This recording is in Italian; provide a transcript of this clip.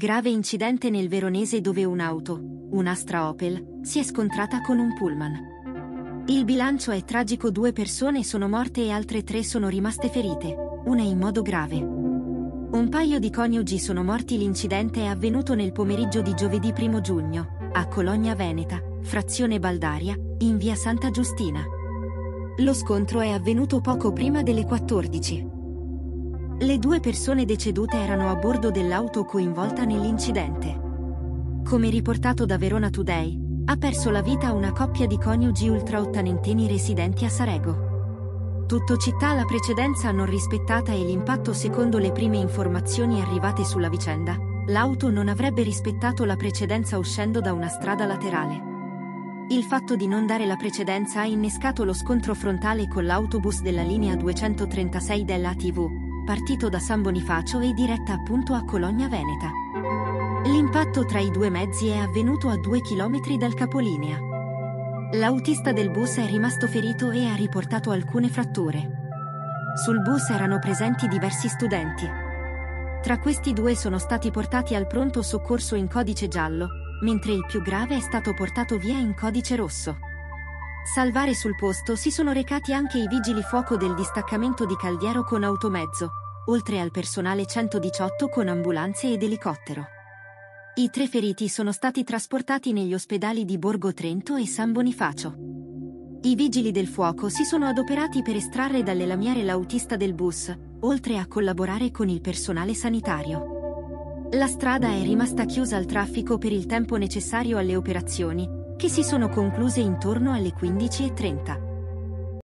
Grave incidente nel Veronese dove un'auto, un'Astra Opel, si è scontrata con un pullman. Il bilancio è tragico, due persone sono morte e altre tre sono rimaste ferite, una in modo grave. Un paio di coniugi sono morti l'incidente è avvenuto nel pomeriggio di giovedì 1 giugno, a Cologna Veneta, frazione Baldaria, in via Santa Giustina. Lo scontro è avvenuto poco prima delle 14. Le due persone decedute erano a bordo dell'auto coinvolta nell'incidente. Come riportato da Verona Today, ha perso la vita una coppia di coniugi ultraottanenteni residenti a Sarego. Tutto città la precedenza non rispettata e l'impatto secondo le prime informazioni arrivate sulla vicenda, l'auto non avrebbe rispettato la precedenza uscendo da una strada laterale. Il fatto di non dare la precedenza ha innescato lo scontro frontale con l'autobus della linea 236 della TV, partito da San Bonifacio e diretta appunto a Cologna Veneta. L'impatto tra i due mezzi è avvenuto a due chilometri dal capolinea. L'autista del bus è rimasto ferito e ha riportato alcune fratture. Sul bus erano presenti diversi studenti. Tra questi due sono stati portati al pronto soccorso in codice giallo, mentre il più grave è stato portato via in codice rosso. Salvare sul posto si sono recati anche i vigili fuoco del distaccamento di Caldiero con automezzo, oltre al personale 118 con ambulanze ed elicottero. I tre feriti sono stati trasportati negli ospedali di Borgo Trento e San Bonifacio. I vigili del fuoco si sono adoperati per estrarre dalle lamiere l'autista del bus, oltre a collaborare con il personale sanitario. La strada è rimasta chiusa al traffico per il tempo necessario alle operazioni, che si sono concluse intorno alle 15.30.